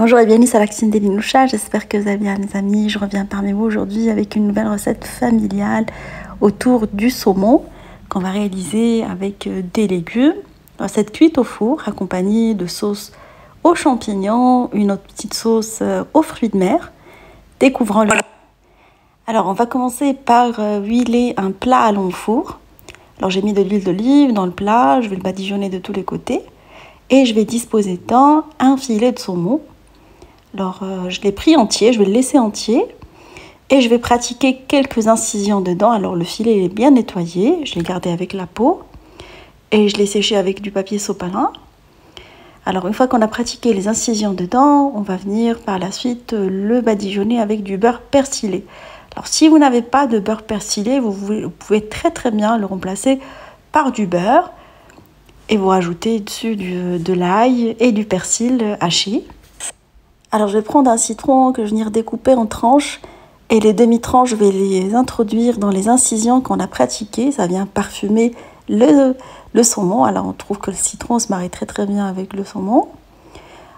Bonjour et bienvenue sur la cuisine des Linoucha, j'espère que vous allez bien mes amis. Je reviens parmi vous aujourd'hui avec une nouvelle recette familiale autour du saumon qu'on va réaliser avec euh, des légumes. Recette cuite au four accompagnée de sauce aux champignons, une autre petite sauce euh, aux fruits de mer. Découvrons le... Alors on va commencer par euh, huiler un plat à long four. Alors j'ai mis de l'huile d'olive dans le plat, je vais le badigeonner de tous les côtés et je vais disposer dedans un filet de saumon alors, euh, je l'ai pris entier, je vais le laisser entier. Et je vais pratiquer quelques incisions dedans. Alors, le filet est bien nettoyé. Je l'ai gardé avec la peau. Et je l'ai séché avec du papier sopalin. Alors, une fois qu'on a pratiqué les incisions dedans, on va venir par la suite le badigeonner avec du beurre persillé. Alors, si vous n'avez pas de beurre persillé, vous, pouvez très très bien le remplacer par du beurre. Et vous rajoutez dessus de l'ail et du persil haché. Alors je vais prendre un citron que je vais venir découper en tranches et les demi-tranches, je vais les introduire dans les incisions qu'on a pratiquées. Ça vient parfumer le, le saumon. Alors on trouve que le citron se marie très très bien avec le saumon.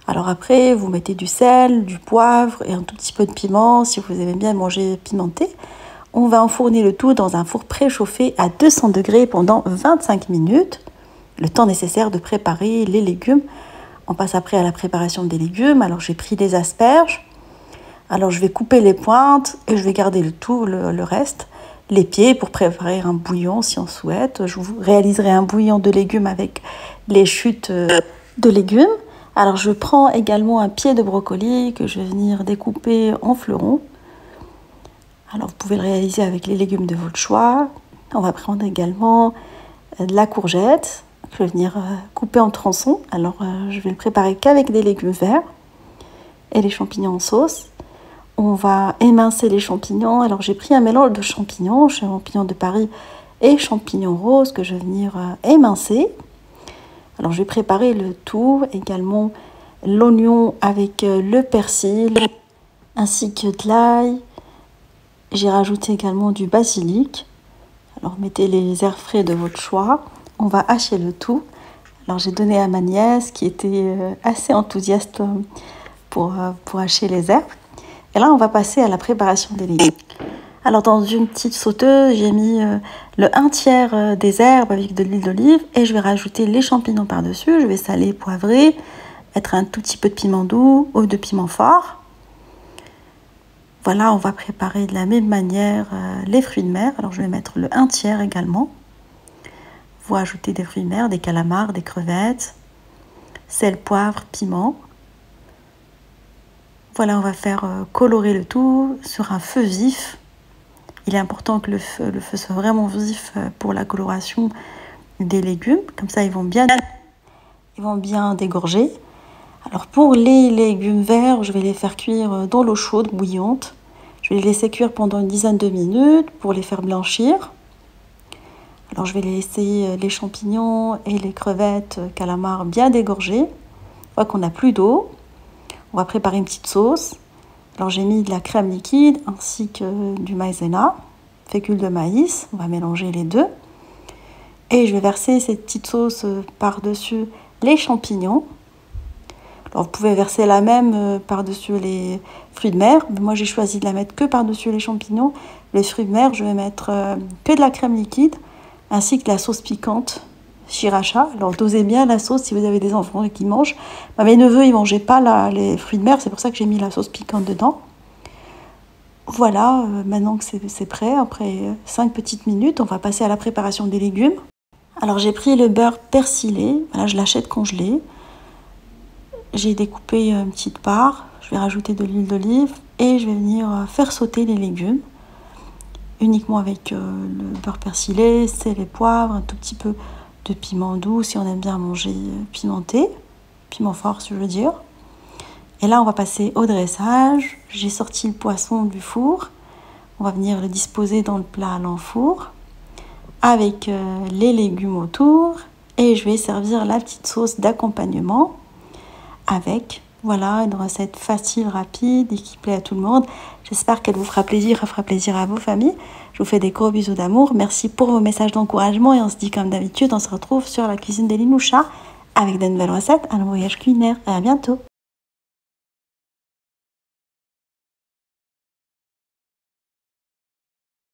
Alors après, vous mettez du sel, du poivre et un tout petit peu de piment si vous aimez bien manger pimenté. On va enfourner le tout dans un four préchauffé à 200 degrés pendant 25 minutes, le temps nécessaire de préparer les légumes on passe après à la préparation des légumes. Alors j'ai pris des asperges. Alors je vais couper les pointes et je vais garder le tout, le, reste. Les pieds pour préparer un bouillon si on souhaite. Je vous réaliserai un bouillon de légumes avec les chutes euh, de légumes. Alors je prends également un pied de brocoli que je vais venir découper en fleurons. Alors vous pouvez le réaliser avec les légumes de votre choix. On va prendre également euh, de la courgette, je vais venir euh, couper en tronçons. Alors, euh, je vais le préparer qu'avec des légumes verts et les champignons en sauce. On va émincer les champignons. Alors, j'ai pris un mélange de champignons, champignons de Paris et champignons roses que je vais venir euh, émincer. Alors, je vais préparer le tout, également l'oignon avec le persil ainsi que de l'ail. J'ai rajouté également du basilic. Alors, mettez les herbes frais de votre choix on va hacher le tout. Alors j'ai donné à ma nièce qui était euh, assez enthousiaste euh, pour, euh, pour hacher les herbes. Et là, on va passer à la préparation des légumes. Alors dans une petite sauteuse, j'ai mis le 1 tiers des herbes avec de l'huile d'olive et je vais rajouter les champignons par-dessus. Je vais saler, poivrer, mettre un tout petit peu de piment doux ou de piment fort. Voilà, on va préparer de la même manière les fruits de mer. Alors je vais mettre le 1 tiers également. Vous ajoutez des fruits mer, des calamars, des crevettes, sel, poivre, piment. Voilà, on va faire euh, colorer le tout sur un feu vif. Il est important que le feu, le feu soit vraiment vif euh, pour la coloration des légumes. Comme ça, ils vont bien, ils vont bien dégorger. Alors pour les légumes verts, je vais les faire cuire euh, dans l'eau chaude, bouillante. Je vais les laisser cuire pendant une dizaine de minutes pour les faire blanchir. Alors je vais laisser euh, les champignons et les crevettes euh, calamars bien dégorgés. Une fois qu'on n'a plus d'eau, on va préparer une petite sauce. Alors j'ai mis de la crème liquide ainsi que du maïzena, fécule de maïs. On va mélanger les deux. Et je vais verser cette petite sauce euh, par-dessus les champignons. Alors vous pouvez verser la même par-dessus les fruits de mer. Moi j'ai choisi de la mettre que par-dessus les champignons. Les fruits de mer, je vais mettre que de la crème liquide ainsi que la sauce piquante Shiracha. Alors dosez bien la sauce si vous avez des enfants qui mangent. Bah, mes neveux, ils mangeaient pas les fruits de mer, c'est pour ça que j'ai mis la sauce piquante dedans. Voilà, euh, maintenant que c'est prêt, après 5 petites minutes, on va passer à la préparation des légumes. Alors j'ai pris le beurre persilé, voilà, je l'achète congelé. J'ai découpé une petite part, je vais rajouter de l'huile d'olive et je vais venir euh, faire sauter les légumes uniquement avec euh, le beurre persilé, sel et poivre, un tout petit peu de piment doux si on aime bien manger euh, pimenté, piment fort si je veux dire. Et là, on va passer au dressage. J'ai sorti le poisson du four. On va venir le disposer dans le plat à l'enfour avec euh, les légumes autour. Et je vais servir la petite sauce d'accompagnement avec voilà, une recette facile, rapide et qui plaît à tout le monde. J'espère qu'elle vous fera plaisir, elle fera plaisir à vos familles. Je vous fais des gros bisous d'amour. Merci pour vos messages d'encouragement et on se dit comme d'habitude, on se retrouve sur la cuisine des Linoucha avec de nouvelles recettes, un voyage culinaire. Et à bientôt